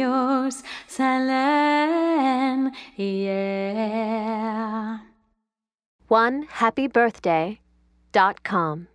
yours, Salem, yeah. One happy birthday dot com.